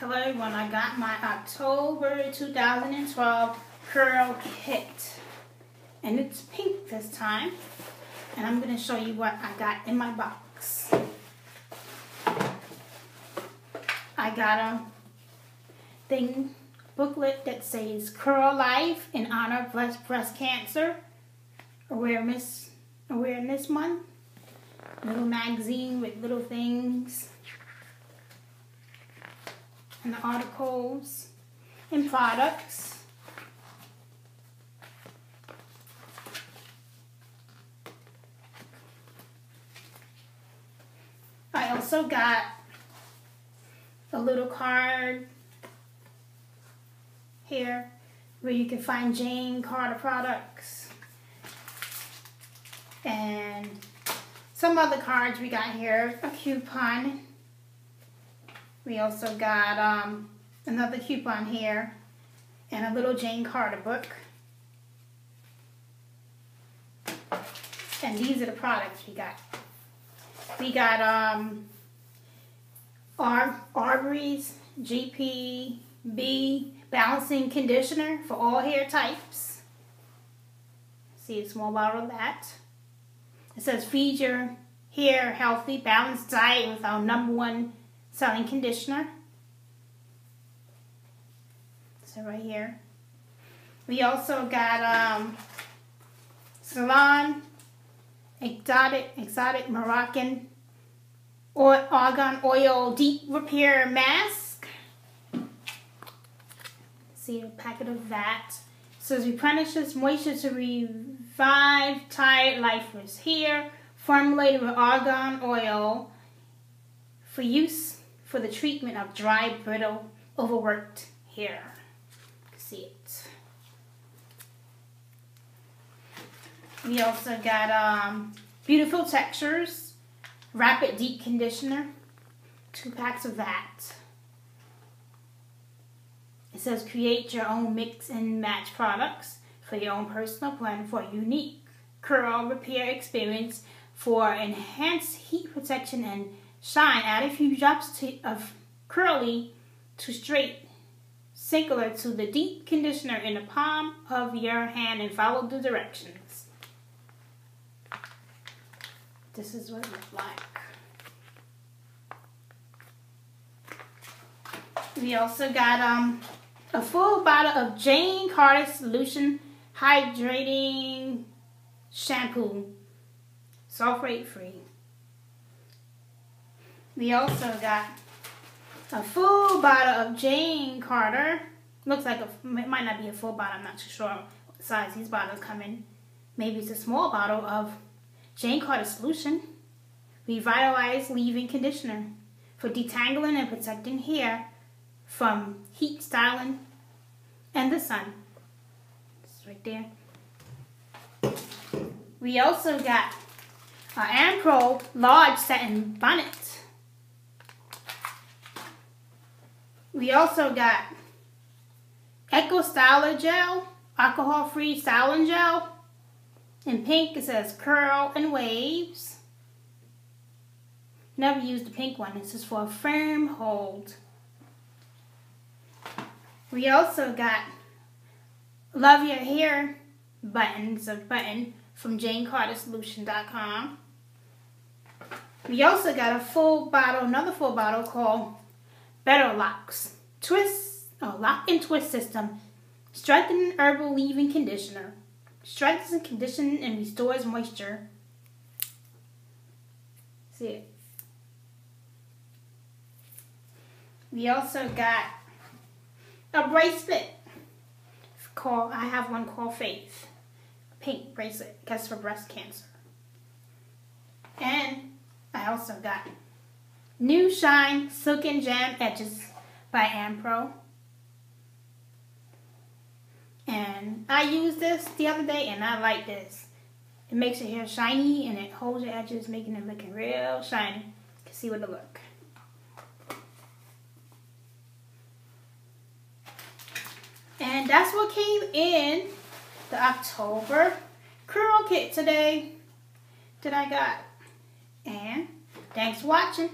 Hello everyone, I got my October 2012 Curl Kit. And it's pink this time. And I'm going to show you what I got in my box. I got a thing, booklet that says Curl Life in honor of breast, breast cancer awareness, awareness month. Little magazine with little things and articles and products. I also got a little card here where you can find Jane Carter products and some other cards we got here, a coupon we also got um, another coupon here and a little Jane Carter book. And these are the products we got. We got um, Ar Aubrey's GPB Balancing Conditioner for all hair types. See a small bottle of that. It says feed your hair healthy, balanced diet with our number one selling conditioner. So right here. We also got um, Salon Exotic, Exotic Moroccan oil, Argan Oil Deep Repair Mask. See a packet of that. It says replenishes moisture to revive tired lifers. Here, formulated with argan oil for use for the treatment of dry, brittle, overworked hair. see it. We also got um, Beautiful Textures Rapid Deep Conditioner. Two packs of that. It says create your own mix and match products for your own personal blend for unique curl repair experience for enhanced heat protection and shine. Add a few drops to, of curly to straight, similar to the deep conditioner in the palm of your hand and follow the directions. This is what it looks like. We also got um, a full bottle of Jane Carter Solution Hydrating Shampoo, sulfate free. We also got a full bottle of Jane Carter. Looks like a, it might not be a full bottle. I'm not too sure what size these bottles come in. Maybe it's a small bottle of Jane Carter Solution. Revitalized leave-in conditioner for detangling and protecting hair from heat, styling, and the sun. It's right there. We also got our Ampro Large Satin Bonnet We also got Eco Styler Gel, alcohol-free styling gel. In pink, it says Curl and Waves. Never used the pink one. This is for a firm hold. We also got Love Your Hair buttons, a button from JaneCarterSolution.com. We also got a full bottle, another full bottle called Better locks. Twist, oh, lock and twist system. Strengthen herbal leave-in conditioner. Strengthens and condition and restores moisture. See it. We also got a bracelet. Called I have one called Faith. Pink bracelet, because for breast cancer. And I also got New Shine Silk and Jam Edges by Ampro. And I used this the other day and I like this. It makes your hair shiny and it holds your edges, making it looking real shiny. You can see what it look. And that's what came in the October curl kit today that I got. And thanks for watching.